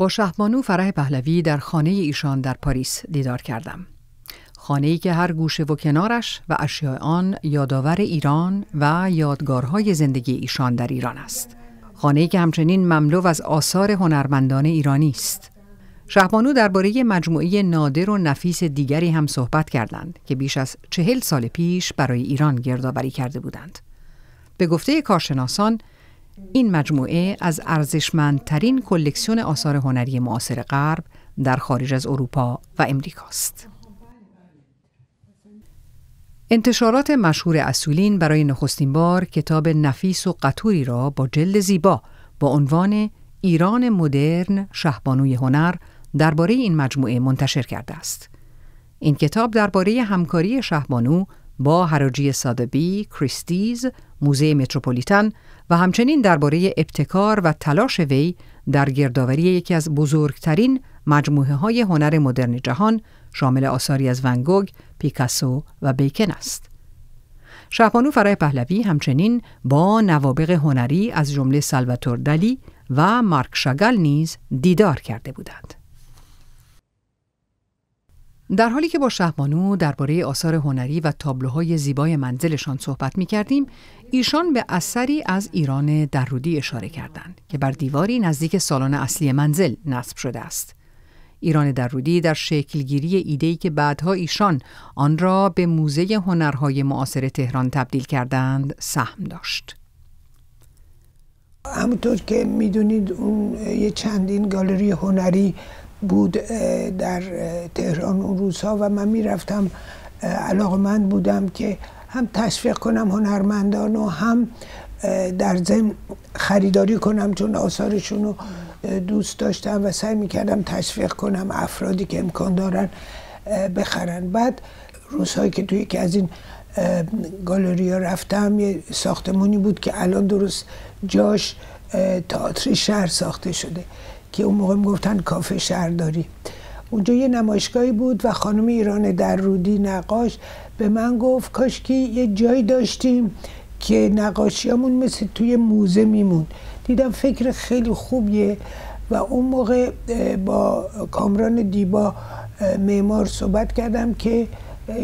با شهبانو فرح پهلوی در خانه ایشان در پاریس دیدار کردم. خانه ای که هر گوشه و کنارش و اشیاء آن یادآور ایران و یادگارهای زندگی ایشان در ایران است. خانه ای که همچنین مملو از آثار هنرمندان ایرانی است. شهبانو درباره مجموعه نادر و نفیس دیگری هم صحبت کردند که بیش از چهل سال پیش برای ایران گردآوری کرده بودند. به گفته کارشناسان این مجموعه از ارزشمندترین کلکسیون آثار هنری معاصر غرب در خارج از اروپا و امریکاست. انتشارات مشهور اصولین برای نخستین بار کتاب نفیس و قطوری را با جلد زیبا با عنوان ایران مدرن شهبانوی هنر درباره این مجموعه منتشر کرده است. این کتاب درباره همکاری شهبانو با حراجی سادبی، کریستیز، موزه متروپولیتن و همچنین درباره ابتکار و تلاش وی در گردآوری یکی از بزرگترین مجموعه های هنر مدرن جهان شامل آثاری از ونگوگ، پیکاسو و بیکن است. شهبانو فرای پهلوی همچنین با نوابق هنری از جمله سالواتور دلی و مارک شاگل نیز دیدار کرده بودند. در حالی که با شهبانو درباره آثار هنری و تابلوهای زیبای منزلشان صحبت می کردیم، ایشان به اثری از ایران درودی اشاره کردند که بر دیواری نزدیک سالن اصلی منزل نصب شده است. ایران درودی در شکلگیری ایده‌ای که بعدها ایشان آن را به موزه هنرهای معاصر تهران تبدیل کردند سهم داشت. همونطور که می‌دونید اون یه چندین گالری هنری بود در تهران اون روزها و من می‌رفتم علاقمند بودم که هم تشویق کنم هنرمندان و هم در ضمن خریداری کنم چون آثارشون رو دوست داشتم و سعی می‌کردم تشویق کنم افرادی که امکان دارن بخرن. بعد روزهایی که توی یکی از این گالری ها رفتم یه ساختمونی بود که الان درست جاش تئاتر شهر ساخته شده. که اون موقع گفتن کافه شهرداری اونجا یه نمایشگاهی بود و خانم ایران در رودی نقاش به من گفت کاش که یه جایی داشتیم که نقاشیامون مثل توی موزه میمون. دیدم فکر خیلی خوبیه و اون موقع با کامران دیبا معمار صحبت کردم که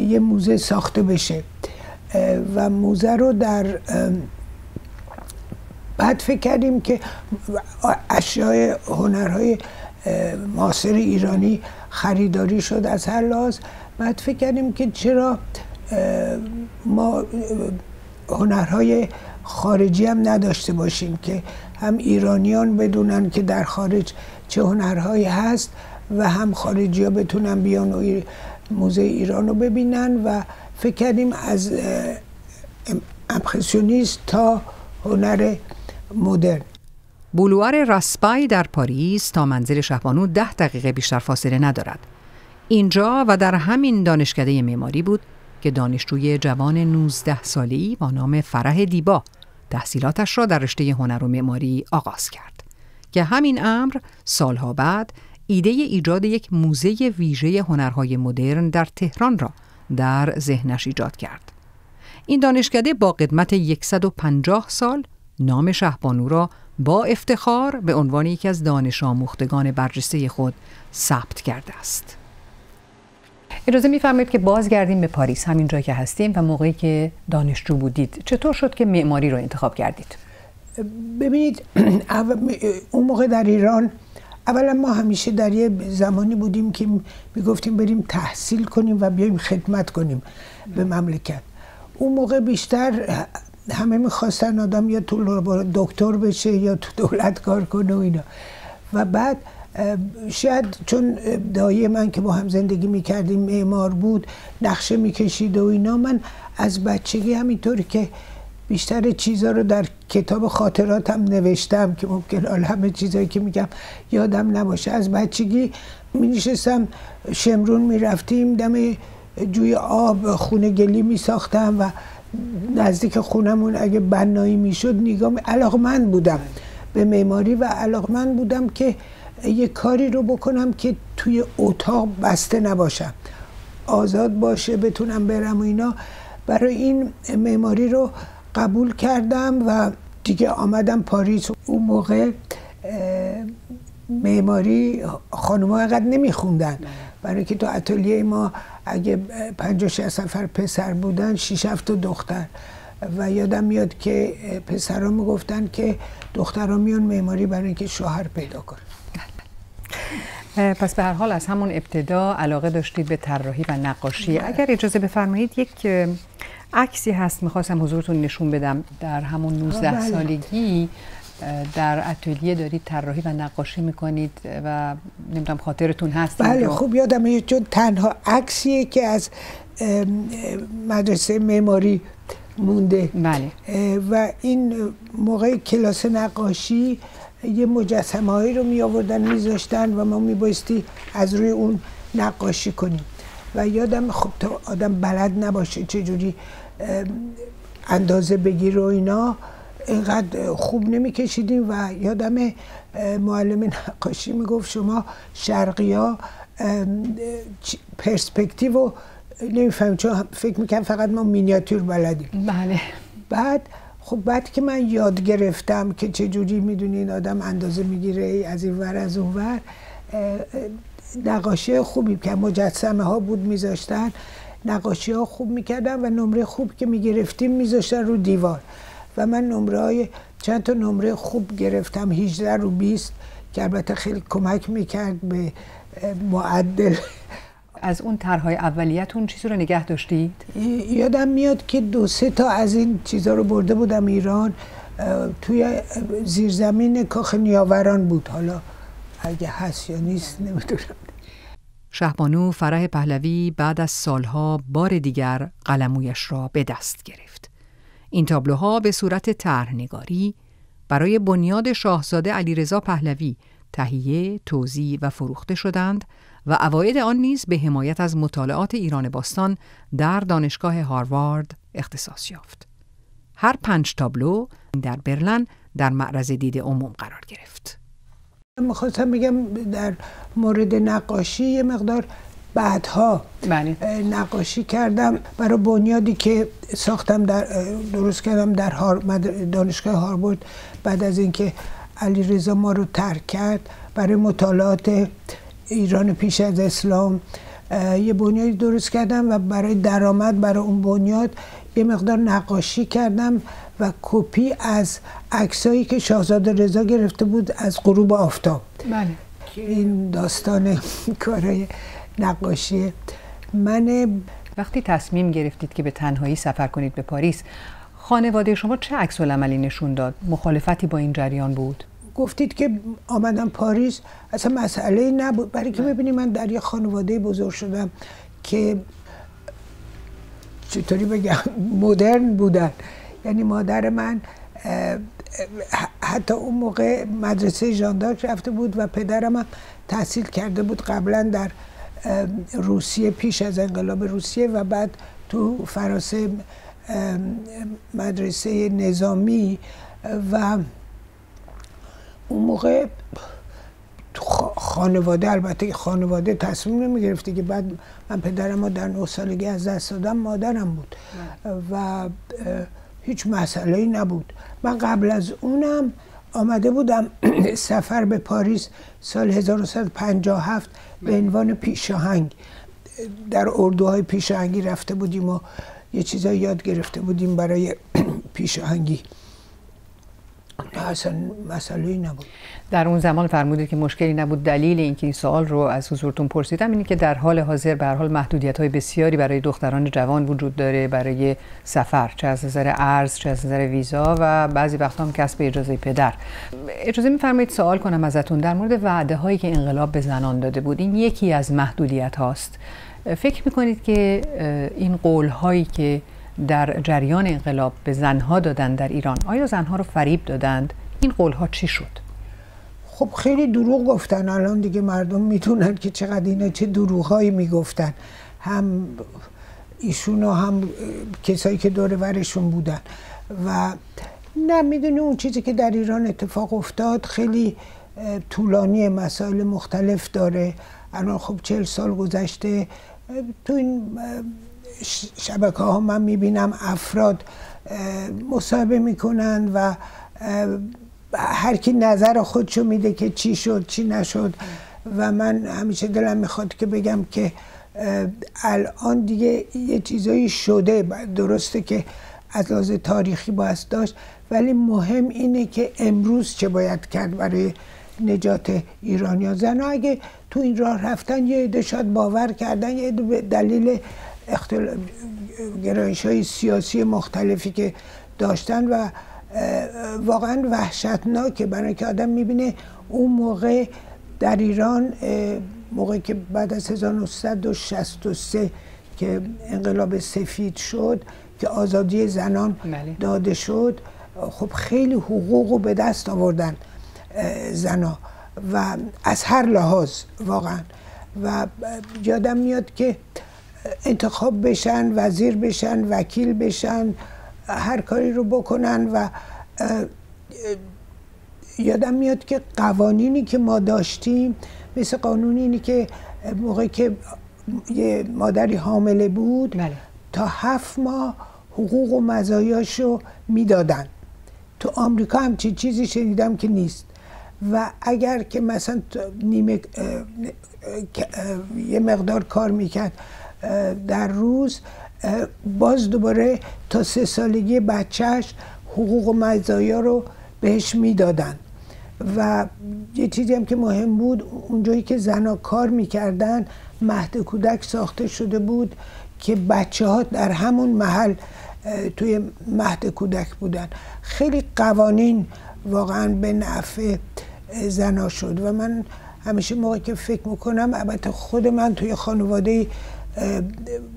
یه موزه ساخته بشه. و موزه رو در بعد فکر کردیم که اشیاء هنرهای معاصر ایرانی خریداری شد از هر لحاظ. بعد فکر کردیم که چرا ما هنرهای خارجی هم نداشته باشیم که هم ایرانیان بدونن که در خارج چه هنرهایی هست و هم خارجی ها بتونن بیان و موزه ایران رو ببینن و فکر کردیم از امپرسیونیست تا هنر مدرن بولوار راسپای در پاریس تا منزل شهبانو ده دقیقه بیشتر فاصله ندارد. اینجا و در همین دانشکده معماری بود که دانشجوی جوان 19 ساله‌ای با نام فرح دیبا تحصیلاتش را در رشته هنر و معماری آغاز کرد که همین امر سالها بعد ایده ایجاد یک موزه ویژه هنرهای مدرن در تهران را در ذهنش ایجاد کرد. این دانشکده با قدمت 150 سال نام شهبانو را با افتخار به عنوان یکی از دانش آموختگان برجسته خود ثبت کرده است. اجازه میفرمایید که بازگردیم به پاریس همین جایی که هستیم و موقعی که دانشجو بودید. چطور شد که معماری رو انتخاب کردید؟ ببینید اون موقع در ایران اولا ما همیشه در یه زمانی بودیم که می‌گفتیم بریم تحصیل کنیم و بیایم خدمت کنیم به مملکت. اون موقع بیشتر همه می‌خواستن آدم یا تو دکتر بشه یا تو دولت کار کنه و اینا. و بعد شاید چون دایی من که با هم زندگی می‌کردیم معمار بود نقشه می‌کشید و اینا من از بچگی همینطور که بیشتر چیزها رو در کتاب خاطراتم نوشتم که ممکن حال همه چیزهایی که میگم یادم نباشه. از بچگی می نشستم شمرون می‌رفتیم دم جوی آب خونه گلی می ساختم و نزدیک خونمون اگه بنایی می‌شد نگاه علاقمند بودم به معماری و علاقمند بودم که یه کاری رو بکنم که توی اتاق بسته نباشم. آزاد باشه بتونم برم و اینا. برای این معماری رو قبول کردم و دیگه آمدم پاریس. اون موقع معماری خانم ها اینقدر نمیخوندن. برای که تو اتلیه ما اگه پنج شش نفر پسر بودن شیش هفت دختر. و یادم میاد که پسرها می‌گفتن که دخترها میان معماری برای اینکه شوهر پیدا کنن. پس به هر حال از همون ابتدا علاقه داشتید به طراحی و نقاشی. بله. اگر اجازه بفرمایید یک عکسی هست می‌خواستم حضورتون نشون بدم در همون 19 بله. سالگی. در اتلیه دارید طراحی و نقاشی می‌کنید و نمی‌دونم خاطرتون هست بله خوب یادم چون تنها عکسیه که از مدرسه معماری مونده. بله. و این موقع کلاس نقاشی یه مجسمه هایی رو می آوردن میذاشتن و ما میبایستی از روی اون نقاشی کنیم. و یادم خب تا آدم بلد نباشه چجوری اندازه بگیر و اینا اینقدر خوب نمیکشیدیم و یادم معلم نقاشی می‌گفت شما شرقی ها پرسپکتیو رو نمیفهم چون فکر می‌کنم فقط ما مینیاتور بلدیم. بله. بعد خب بعد که من یاد گرفتم که چه جوری می‌دونین آدم اندازه می‌گیره از این ور از اون ور نقاشی خوبی که مجسمه ها بود میذاشتن نقاشی ها خوب می‌کردن و نمره خوب که می‌گرفتیم میذاشتن رو دیوار. و من نمره های چند تا نمره خوب گرفتم 18 رو 20 که البته خیلی کمک می‌کرد به معدل از اون طرحهای اولیتون چیزی رو نگه داشتید؟ یادم میاد که دو سه تا از این چیزها رو برده بودم ایران توی زیرزمین کاخ نیاوران بود حالا اگه هست یا نیست نمی‌دونم شهبانو فرح پهلوی بعد از سالها بار دیگر قلمویش را به دست گرفت. این تابلوها به صورت طرحنگاری برای بنیاد شاهزاده علیرضا پهلوی تهیه، توزیع و فروخته شدند و اواید آن نیز به حمایت از مطالعات ایران باستان در دانشگاه هاروارد اختصاص یافت. هر پنج تابلو در برلن در معرض دید عموم قرار گرفت. می‌خواستم بگم در مورد نقاشی یه مقدار بعدها بله. نقاشی کردم برای بنیادی که ساختم در درست کردم در دانشگاه هاروارد. بعد از اینکه علی رضا ما رو ترک کرد برای مطالعات ایران پیش از اسلام یه بنیادی درست کردم و برای درآمد برای اون بنیاد یه مقدار نقاشی کردم و کپی از عکسایی که شاهزاده رضا گرفته بود از غروب آفتاب. بله. این داستان کارای نقاشی. من وقتی تصمیم گرفتید که به تنهایی سفر کنید به پاریس خانواده شما چه عکس عملی نشون داد؟ مخالفتی با این جریان بود؟ گفتید که آمدم پاریس اصلا مسئله نبود. برای که ببینید من در یه خانواده بزرگ شدم که چطوری بگم مدرن بودن. یعنی مادر من حتی اون موقع مدرسه ژاندارک رفته بود و پدرم هم تحصیل کرده بود قبلا در روسیه پیش از انقلاب روسیه و بعد تو فرانسه مدرسه نظامی و اون موقع خانواده البته خانواده تصمیم نمی گرفته که بعد من پدرم رو در نه سالگی از دست دادم مادرم بود و هیچ مسئله نبود. من قبل از اونم آمده بودم سفر به پاریس سال 1957 به عنوان پیشاهنگ در اردوهای پیشاهنگی رفته بودیم و یه چیزایی یاد گرفته بودیم برای پیشاهنگی اصلا مسئله نبود. در اون زمان فرمودید که مشکلی نبود. دلیل اینکه این سوال رو از حضورتون پرسیدم اینه که در حال حاضر به حال محدودیت های بسیاری برای دختران جوان وجود داره برای سفر چه از نظر ارز چه از نظر ویزا و بعضی وقتا هم کسب اجازه پدر. اجازه میفرمایید سوال کنم ازتون. در مورد وعده هایی که انقلاب به زنان داده بود این یکی از محدودیت هاست فکر می‌کنید که این قول هایی که در جریان انقلاب به زنها دادن در ایران. آیا زنها رو فریب دادند؟ این قولها چی شد؟ خب خیلی دروغ گفتن. الان دیگه مردم می‌تونن که چقدر اینا چه دروغهایی می‌گفتن. هم ایشون و هم کسایی که دور ورشون بودن. و نه می‌دونی اون چیزی که در ایران اتفاق افتاد خیلی طولانی مسائل مختلف داره. الان خب چهل سال گذشته. تو این شبکه ها من می‌بینم افراد مصاحبه می‌کنن و هر کی نظر خودشو میده که چی شد چی نشد و من همیشه دلم می‌خواد که بگم که الان دیگه یه چیزایی شده. درسته که از لحاظ تاریخی باید داشت ولی مهم اینه که امروز چه باید کرد برای نجات ایرانیا زن اگه تو این راه رفتن یه عده شاید باور کردن یه دلیل اختل... گرایش های سیاسی مختلفی که داشتن و واقعا وحشتناکه. برای که آدم می‌بینه اون موقع در ایران موقعی که بعد از 1963 که انقلاب سفید شد که آزادی زنان بله. داده شد خب خیلی حقوق به دست آوردن زنا و از هر لحاظ واقعا. و یادم میاد که انتخاب بشن وزیر بشن وکیل بشن هر کاری رو بکنن و یادم میاد که قوانینی که ما داشتیم مثل قانون اینی که موقعی که یه مادری حامله بود بله. تا هفت ماه حقوق و مزایاشو می‌دادن تو آمریکا هم چی چیزی شنیدم که نیست و اگر که مثلا نیمه یه مقدار کار می‌کرد در روز باز دوباره تا سه سالگی بچهش حقوق و مزایا رو بهش می‌دادن. و یه چیزی هم که مهم بود اونجایی که زنها کار می‌کردن مهد کودک ساخته شده بود که بچه ها در همون محل توی مهد کودک بودن. خیلی قوانین واقعا به نفع زنا شد. و من همیشه موقع که فکر می‌کنم البته خود من توی خانواده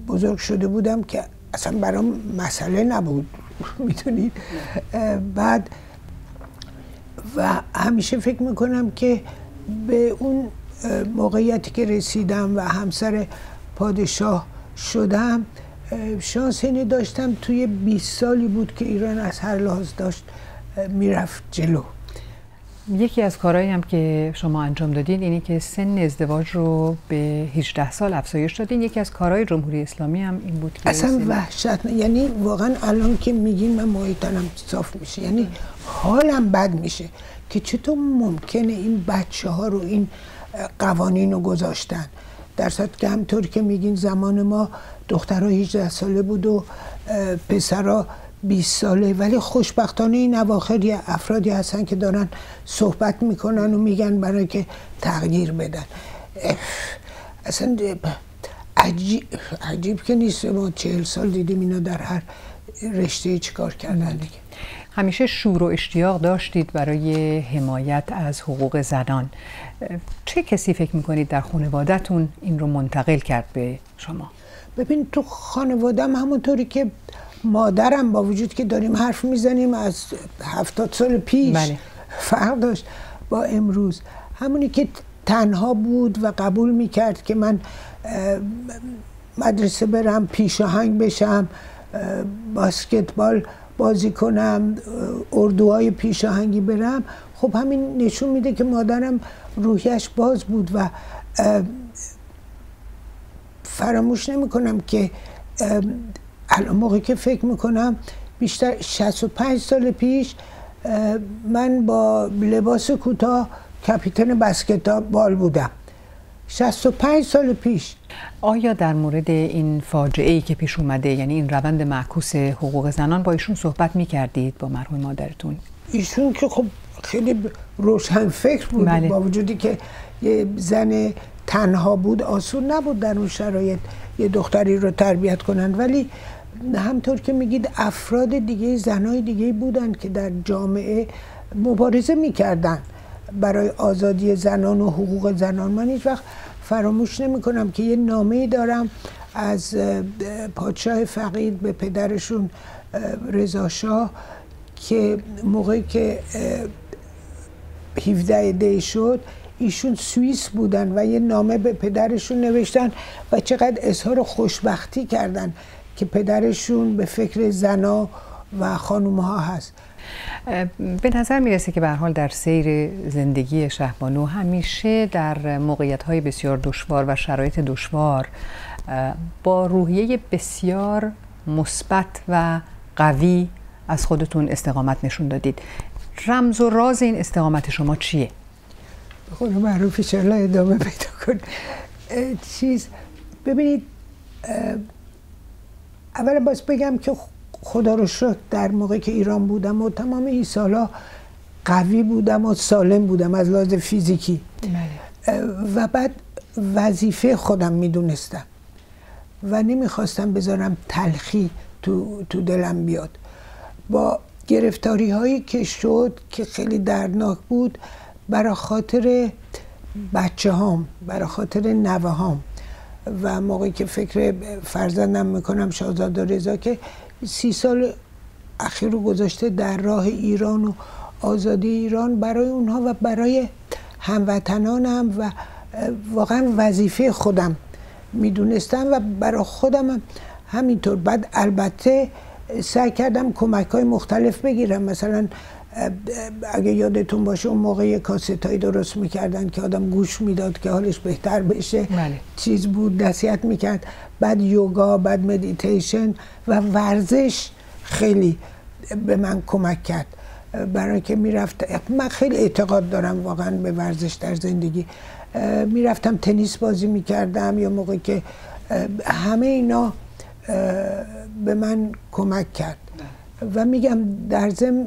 بزرگ شده بودم که اصلا برام مسئله نبود. می‌تونید بعد و همیشه فکر می‌کنم که به اون موقعیتی که رسیدم و همسر پادشاه شدم شانس اینه داشتم توی 20 سالی بود که ایران از هر لحاظ داشت می‌رفت جلو. یکی از کارهایی هم که شما انجام دادین اینی که سن ازدواج رو به 18 سال افزایش دادین. یکی از کارهای جمهوری اسلامی هم این بود که اصلا وحشت یعنی واقعا الان که میگین من محیطنم صاف میشه. یعنی حالم بد میشه که چطور ممکنه این بچه ها رو این قوانین رو گذاشتن. در که همطور که میگین زمان ما دخترها 18 ساله بود و پسرها 20 ساله ولی خوشبختانه این اواخر یه افرادی هستن که دارن صحبت می‌کنن و میگن برای که تغییر بدن. اصلا عجیب, عجیب که نیست. ما چهل سال دیدیم اینا در هر رشته چیکار کردن دیگه. همیشه شور و اشتیاق داشتید برای حمایت از حقوق زنان. چه کسی فکر می‌کنید در خانوادهتون این رو منتقل کرد به شما؟ ببین تو خانوادم همونطوری که مادرم با وجود که داریم حرف می‌زنیم از هفتاد سال پیش بله. فرق داشت با امروز همونی که تنها بود و قبول می‌کرد که من مدرسه برم پیشاهنگ بشم باسکتبال بازی کنم اردوهای پیشاهنگی برم خب همین نشون میده که مادرم روحیش باز بود و فراموش نمی کنم که الان موقعی که فکر می‌کنم بیشتر 65 سال پیش من با لباس کوتاه کاپیتان بسکتبال بودم. 65 سال پیش. آیا در مورد این فاجعه ای که پیش اومده یعنی این روند معکوس حقوق زنان با ایشون صحبت می‌کردید با مرحوم مادرتون؟ ایشون که خب خیلی روشن فکر بود بله. با وجودی که یه زن تنها بود آسون نبود در اون شرایط یه دختری رو تربیت کنند. ولی همطور که میگید افراد دیگه زنای دیگه بودن که در جامعه مبارزه می‌کردن. برای آزادی زنان و حقوق زنان من هیچ وقت فراموش نمی کنم که یه نامه دارم از پادشاه فقید به پدرشون رضا که موقعی که 17 دی شد ایشون سوئیس بودن و یه نامه به پدرشون نوشتن و چقدر اظهار خوشبختی کردن. که پدرشون به فکر زنا و خانوم ها هست به نظر می‌رسه که به حال در سیر زندگی شهبانو همیشه در موقعیت های بسیار دشوار و شرایط دشوار با روحیه بسیار مثبت و قوی از خودتون استقامت نشون دادید. رمز و راز این استقامت شما چیه؟ خود معروف شرلا ادامه پیدا کن. چیز ببینید اول باز بگم که خدا رو شکر در موقع که ایران بودم و تمام این سالا قوی بودم و سالم بودم از لحاظ فیزیکی. بله. و بعد وظیفه خودم می‌دونستم و نمی‌خواستم بذارم تلخی تو, تو دلم بیاد. با گرفتاری هایی که شد که خیلی دردناک بود برای خاطر بچه هام برای خاطر نوه هام و موقعی که فکر فرزندم می‌کنم شاهزاده رضا که سی سال اخیر رو گذاشته در راه ایران و آزادی ایران برای اونها و برای هموطنانم و واقعا وظیفه خودم می‌دونستم و برای خودم همینطور. بعد البته سعی کردم کمک های مختلف بگیرم. مثلا اگه یادتون باشه اون موقع کاست هایی درست می‌کردن که آدم گوش می‌داد که حالش بهتر بشه. بله. چیز بود نصیحت می‌کرد. بعد یوگا بعد مدیتیشن و ورزش خیلی به من کمک کرد. برای که می‌رفت من خیلی اعتقاد دارم واقعا به ورزش در زندگی. می‌رفتم تنیس بازی می‌کردم یا موقعی که همه اینا به من کمک کرد. و میگم در ضمن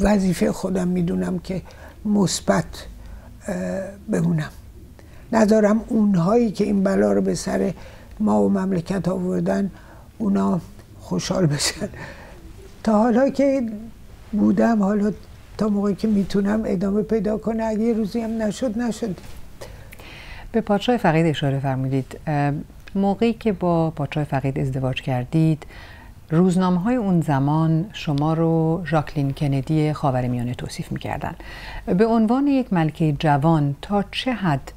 وظیفه خودم می‌دونم که مثبت بمونم. ندارم اونهایی که این بلا رو به سر ما و مملکت آوردن اونا خوشحال بشن. تا حالا که بودم حالا تا موقعی که می‌تونم ادامه پیدا کنه اگه یه روزی هم نشد نشد. به پادشاه فقید اشاره فرمودید. موقعی که با پادشاه فقید ازدواج کردید روزنامه های اون زمان شما رو ژاکلین کندی خاورمیانه توصیف می‌کردن. به عنوان یک ملکه جوان تا چه حد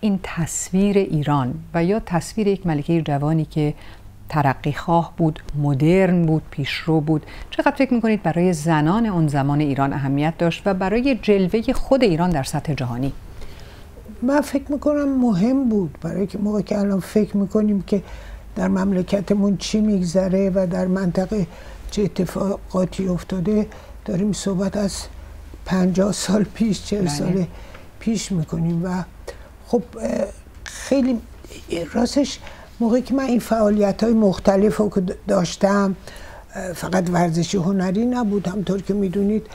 این تصویر ایران و یا تصویر یک ملکه جوانی که ترقی خواه بود مدرن بود پیشرو بود چقدر فکر می‌کنید برای زنان اون زمان ایران اهمیت داشت و برای جلوه خود ایران در سطح جهانی؟ من فکر می‌کنم مهم بود برای که موقع که الان فکر می‌کنیم که در مملکتمون چی میگذره و در منطقه چه اتفاقاتی افتاده داریم صحبت از پنجاه سال پیش چه بله. سال پیش می‌کنیم و خب خیلی راستش موقعی که من این فعالیت های مختلف رو داشتم فقط ورزشی هنری نبود همطور که می‌دونید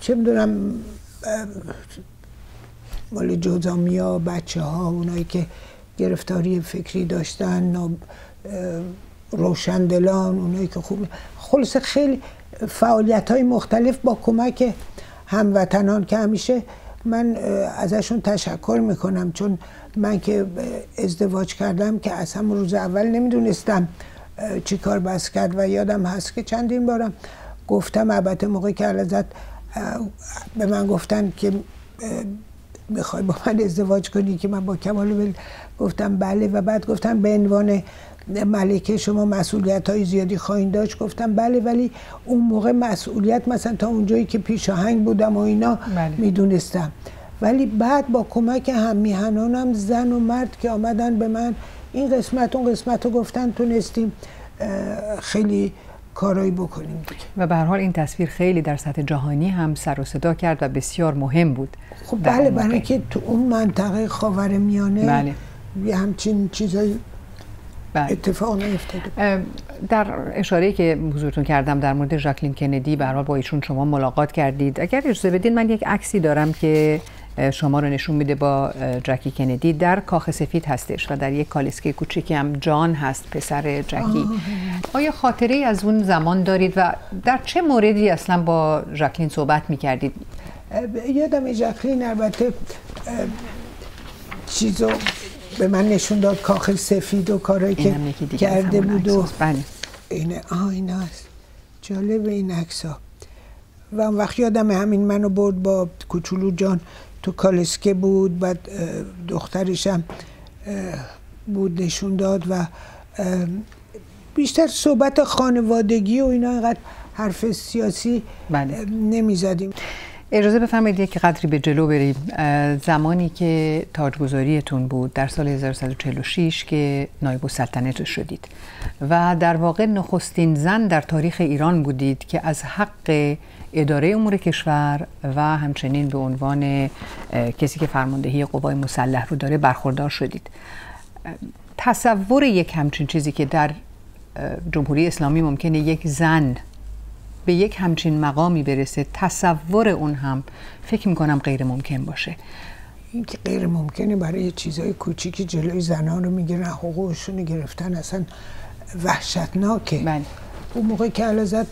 چه می‌دونم مال جزامیا بچه ها اونایی که گرفتاری فکری داشتن روشندلان اونایی که خوب خلاصه خیلی فعالیت های مختلف با کمک هموطنان که همیشه من ازشون تشکر می‌کنم. چون من که ازدواج کردم که از همون روز اول نمی‌دونستم چی کار بس کرد و یادم هست که چندین بارم گفتم البته موقعی که ازت به من گفتن که می‌خوای با من ازدواج کنی که من با کمال گفتم بله و بعد گفتم به عنوان ملکه شما مسئولیت های زیادی خواهید داشت گفتم بله ولی اون موقع مسئولیت مثلا تا اونجایی که پیش آهنگ بودم و اینا بله. می‌دونستم ولی بعد با کمک هم میهنانم زن و مرد که آمدن به من این قسمت اون قسمت رو گفتن تونستیم خیلی کارایی بکنیم دیگه. و به حال این تصویر خیلی در سطح جهانی هم سر و صدا کرد و بسیار مهم بود خب بله برای که تو اون منطقه خاور میانه بله. یه همچین چیزایی بله. اتفاق نیفتاده. در اشاره که حضورتون کردم در مورد ژاکلین کندی به با ایشون شما ملاقات کردید. اگر اجازه بدین من یک عکسی دارم که شما رو نشون میده با جکی کندی در کاخ سفید هستش و در یک کالسکه کوچیکی هم جان هست پسر جکی. آیا خاطره از اون زمان دارید و در چه موردی اصلا با ژاکلین صحبت می‌کردید؟ یادم ژاکلین البته چیزو به من نشون داد کاخ سفید و کارهایی که کرده بود و بله. اینه آه این هست. جالب این عکس ها و اون وقت یادم همین منو برد با کوچولو جان. تو کالسکه بود بعد دخترشم بود نشون داد و بیشتر صحبت خانوادگی و اینا اینقدر حرف سیاسی بله. نمی زدیم اجازه بفرمایید که قدری به جلو بریم. زمانی که تاجگذاریتون بود در سال 1346 که نایب السلطنه شدید و در واقع نخستین زن در تاریخ ایران بودید که از حق اداره امور کشور و همچنین به عنوان کسی که فرماندهی قوای مسلح رو داره برخوردار شدید. تصور یک همچین چیزی که در جمهوری اسلامی ممکنه یک زن به یک همچین مقامی برسه تصور اون هم فکر می‌کنم غیر ممکن باشه. این که غیر ممکنه برای چیزهای کوچیکی جلوی زنان رو می‌گیرن حقوقشون گرفتن اصلا وحشتناکه. بله. اون موقع که علازت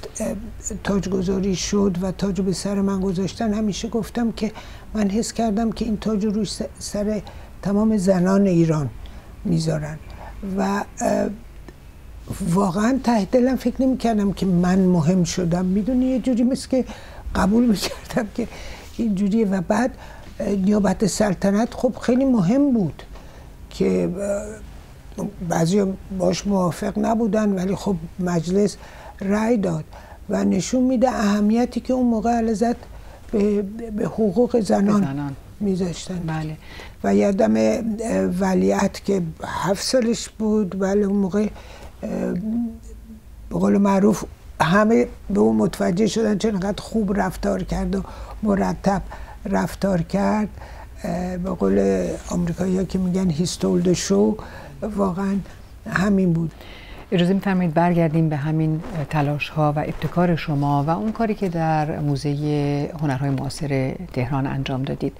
تاجگذاری شد و تاج به سر من گذاشتن همیشه گفتم که من حس کردم که این تاج روی سر تمام زنان ایران می‌ذارن. و واقعا ته دلم فکر نمی کردم که من مهم شدم می‌دونی یه جوری مثل که قبول می‌کردم که اینجوریه و بعد نیابت سلطنت خب خیلی مهم بود که بعضی باش موافق نبودن ولی خب مجلس رأی داد و نشون میده اهمیتی که اون موقع علزت به, به حقوق زنان, زنان. میذاشتن بله. و یادم ولیت که هفت سالش بود ولی اون موقع به قول معروف همه به اون متوجه شدن چون انقدر خوب رفتار کرد و مرتب رفتار کرد. به قول آمریکایی که میگن هیستولد شو واقعا همین بود. اجازه میفرمایید برگردیم به همین تلاش ها و ابتکار شما و اون کاری که در موزه هنرهای معاصر تهران انجام دادید.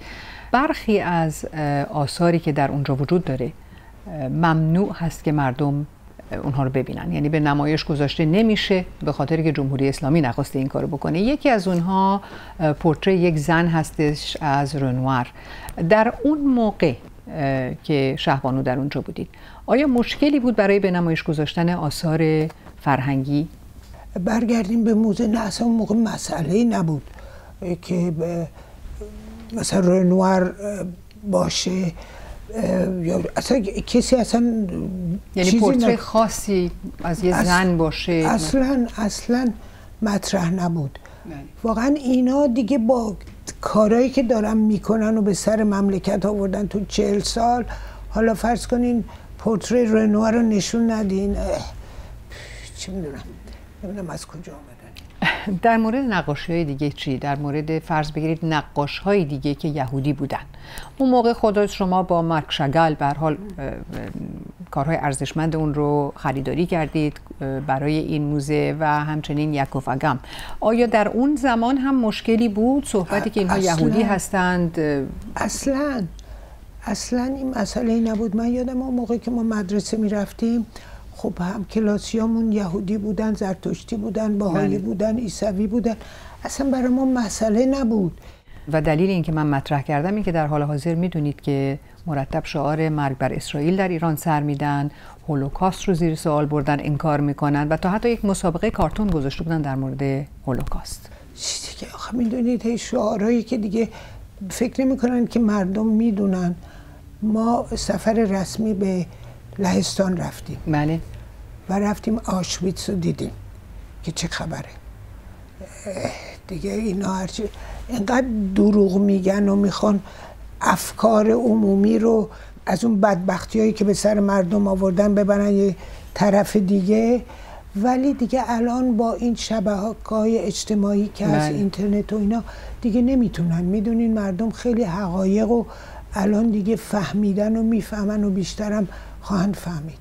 برخی از آثاری که در اونجا وجود داره ممنوع هست که مردم اونها رو ببینن. یعنی به نمایش گذاشته نمیشه به خاطر که جمهوری اسلامی نخواسته این کارو بکنه. یکی از اونها پورتری یک زن هستش از رنوار. در اون موقع که شهبانو در اونجا بودید آیا مشکلی بود برای به نمایش گذاشتن آثار فرهنگی؟ برگردیم به موزه نه اصلا اون موقع مسئله نبود که مثلا رنوار باشه. یا اصلا کسی اصلا یعنی پورتری خاصی از یه زن باشه؟ اصلا اصلا مطرح نبود. بله. واقعا اینا دیگه با کارهایی که دارن می‌کنن و به سر مملکت آوردن تو چهل سال حالا فرض کنین پورتری رنوار رو نشون ندین. چی می‌دونم نمی‌دونم از کجا در مورد نقاشی های دیگه چی؟ در مورد فرض بگیرید نقاش های دیگه که یهودی بودن. اون موقع خود شما با مارک شگل حال کارهای ارزشمند اون رو خریداری کردید برای این موزه و همچنین یکوف اگم آیا در اون زمان هم مشکلی بود صحبتی که اینها یهودی هستند؟ اصلا اصلا این مسئله نبود. من یادم اون موقع که ما مدرسه می رفتیم خب هم کلاسیامون یهودی بودن زرتشتی بودن باهایی بله. بودن عیسوی بودن. اصلا برای ما مسئله نبود. و دلیل اینکه من مطرح کردم این که در حال حاضر می‌دونید که مرتب شعار مرگ بر اسرائیل در ایران سر میدن هولوکاست رو زیر سوال بردن انکار می‌کنن و تا حتی یک مسابقه کارتون گذاشته بودن در مورد هولوکاست. چیزی که آخه می‌دونید شعارهایی که دیگه فکر نمی‌کنن که مردم می‌دونن. ما سفر رسمی به لهستان رفتیم. بله. و رفتیم آشویتس رو دیدیم که چه خبره. دیگه اینا هرچی اینقدر دروغ میگن و می‌خوان افکار عمومی رو از اون بدبختی هایی که به سر مردم آوردن ببرن یه طرف دیگه. ولی دیگه الان با این شبکه های اجتماعی که از بله. اینترنت و اینا دیگه نمی‌تونن. می‌دونین مردم خیلی حقایق و الان دیگه فهمیدن و می‌فهمن و بیشترم خواهند فهمید.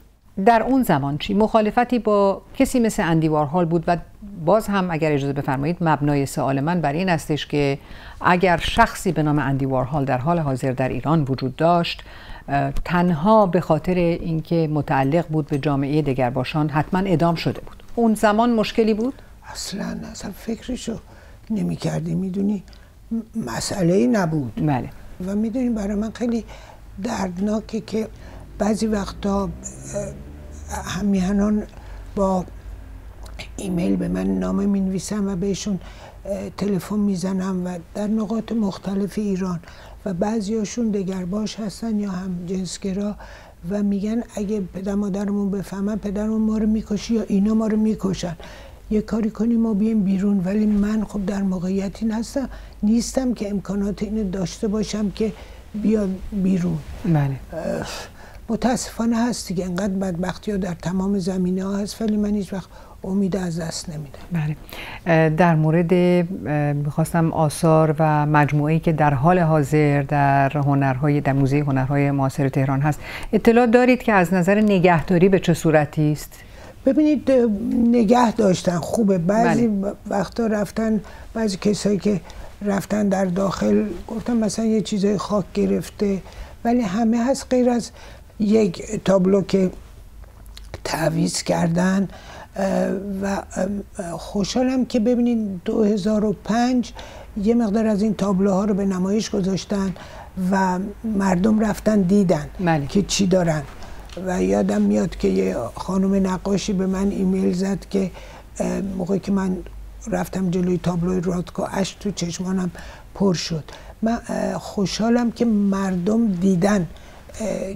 در اون زمان چی؟ مخالفتی با کسی مثل اندی وارهال بود و باز هم اگر اجازه بفرمایید مبنای سوال من بر این استش که اگر شخصی به نام اندی وارهال در حال حاضر در ایران وجود داشت تنها به خاطر اینکه متعلق بود به جامعه دگرباشان حتما ادام شده بود. اون زمان مشکلی بود؟ اصلا اصلا فکرشو نمی کردی می‌دونی؟ مسئله ای نبود. بله. و می‌دونی برای من خیلی دردناکه که بعضی وقتا همیهنان با ایمیل به من نامه می نویسم و بهشون تلفن می‌زنم و در نقاط مختلف ایران و بعضیاشون دگرباش هستن یا هم جنسگرا و میگن اگه پدر مادرمون بفهمن پدرمون ما رو می‌کشی یا اینا ما رو می‌کشن. یه کاری کنیم ما بیایم بیرون. ولی من خب در موقعیتی نستم نیستم که امکانات اینو داشته باشم که بیاد بیرون. بله. متاسفانه هست دیگه انقدر بدبختی ها در تمام زمینه ها هست ولی من هیچ وقت امید از دست نمیدم. بله. در مورد می‌خواستم آثار و مجموعه که در حال حاضر در هنرهای در موزه هنرهای معاصر تهران هست اطلاع دارید که از نظر نگهداری به چه صورتی است؟ ببینید نگه داشتن خوبه. بعضی بله. وقتا رفتن بعضی کسایی که رفتن در داخل گفتم مثلا یه چیزای خاک گرفته ولی همه هست غیر از یک تابلو که تعویز کردن و خوشحالم که ببینید 2005 یه مقدار از این تابلوها رو به نمایش گذاشتن و مردم رفتن دیدن بله. که چی دارن و یادم میاد که یه خانم نقاشی به من ایمیل زد که موقعی که من رفتم جلوی تابلوی رادکو اش تو چشمانم پر شد من خوشحالم که مردم دیدن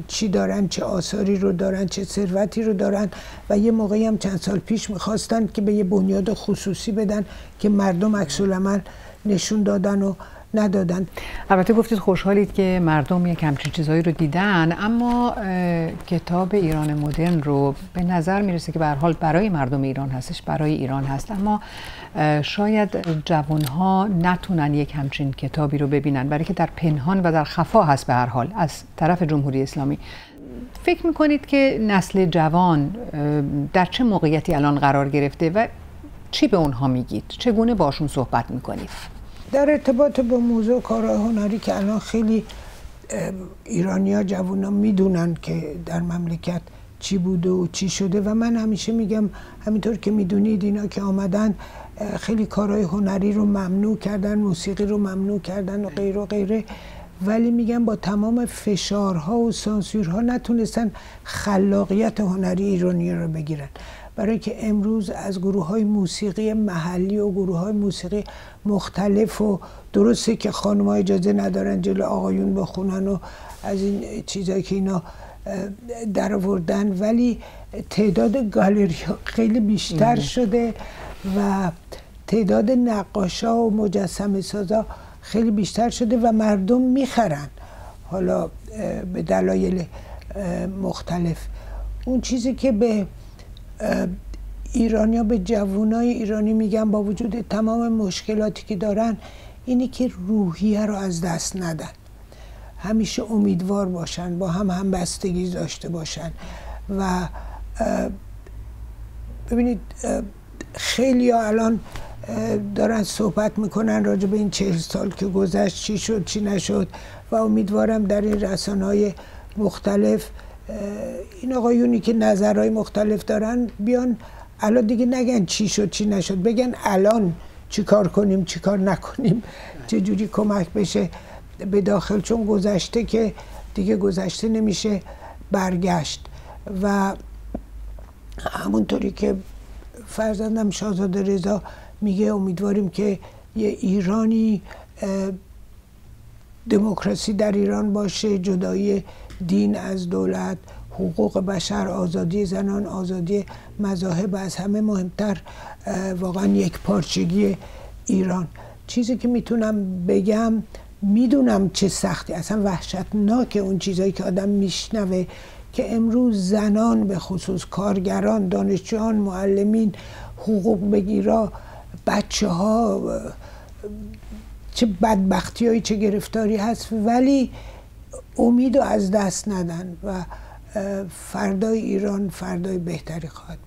چی دارن چه آثاری رو دارن چه ثروتی رو دارن و یه موقعی هم چند سال پیش می‌خواستن که به یه بنیاد خصوصی بدن که مردم عکس نشون دادن و ندادن. البته گفتید خوشحالید که مردم یک همچین چیزهایی رو دیدن اما کتاب ایران مدرن رو به نظر می‌رسه که به حال برای مردم ایران هستش برای ایران هست. اما شاید جوانها نتونن یک همچین کتابی رو ببینن برای که در پنهان و در خفا هست به هر حال از طرف جمهوری اسلامی فکر می‌کنید که نسل جوان در چه موقعیتی الان قرار گرفته و چی به اونها میگید؟ چگونه باشون صحبت می‌کنید؟ در ارتباط با موضوع کارهای هنری که الان خیلی ایرانیا جوونا می‌دونن که در مملکت چی بوده و چی شده و من همیشه میگم همینطور که می‌دونید اینا که آمدن خیلی کارهای هنری رو ممنوع کردن موسیقی رو ممنوع کردن و غیر و غیره. ولی میگم با تمام فشارها و سانسورها نتونستن خلاقیت هنری ایرانی رو بگیرن. برای که امروز از گروه های موسیقی محلی و گروه های موسیقی مختلف و درسته که خانم ها اجازه ندارن جلو آقایون بخونن و از این چیزایی که اینا در ولی تعداد گالری خیلی بیشتر شده. و تعداد نقاشا و مجسم سازا خیلی بیشتر شده و مردم می‌خرن. حالا به دلایل مختلف. اون چیزی که به ایرانیا به جوانای ایرانی میگن با وجود تمام مشکلاتی که دارن اینی که روحیه رو از دست ندن. همیشه امیدوار باشن با هم هم بستگی داشته باشن و ببینید خیلی ها الان دارن صحبت می‌کنن راجع به این چهل سال که گذشت چی شد چی نشد و امیدوارم در این رسانه های مختلف این آقایونی که نظرهای مختلف دارن بیان الان دیگه نگن چی شد چی نشد بگن الان چی کار کنیم چی کار نکنیم چه جوری کمک بشه به داخل چون گذشته که دیگه گذشته نمیشه برگشت و همونطوری که فرزندم شاهزاده رضا میگه امیدواریم که یه ایرانی دموکراسی در ایران باشه جدایی دین از دولت حقوق بشر آزادی زنان آزادی مذاهب از همه مهمتر واقعا یک پارچگی ایران. چیزی که می‌تونم بگم می‌دونم چه سختی اصلا وحشتناک اون چیزایی که آدم میشنوه. که امروز زنان به خصوص کارگران دانشجویان معلمین حقوق بگیرا بچه ها چه بدبختی هایی چه گرفتاری هست ولی امید رو از دست ندن و فردای ایران فردای بهتری خواهد